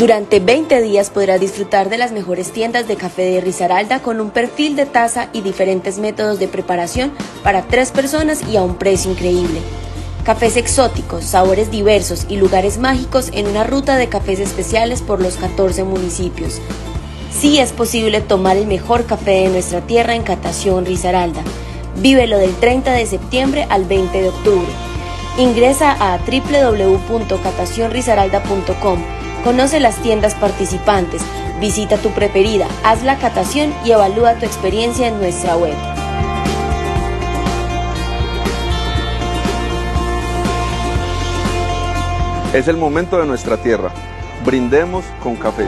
Durante 20 días podrás disfrutar de las mejores tiendas de café de Risaralda con un perfil de taza y diferentes métodos de preparación para tres personas y a un precio increíble. Cafés exóticos, sabores diversos y lugares mágicos en una ruta de cafés especiales por los 14 municipios. Sí es posible tomar el mejor café de nuestra tierra en Catación Risaralda. Vívelo del 30 de septiembre al 20 de octubre. Ingresa a www.catacionrisaralda.com Conoce las tiendas participantes, visita tu preferida, haz la catación y evalúa tu experiencia en nuestra web. Es el momento de nuestra tierra. Brindemos con café.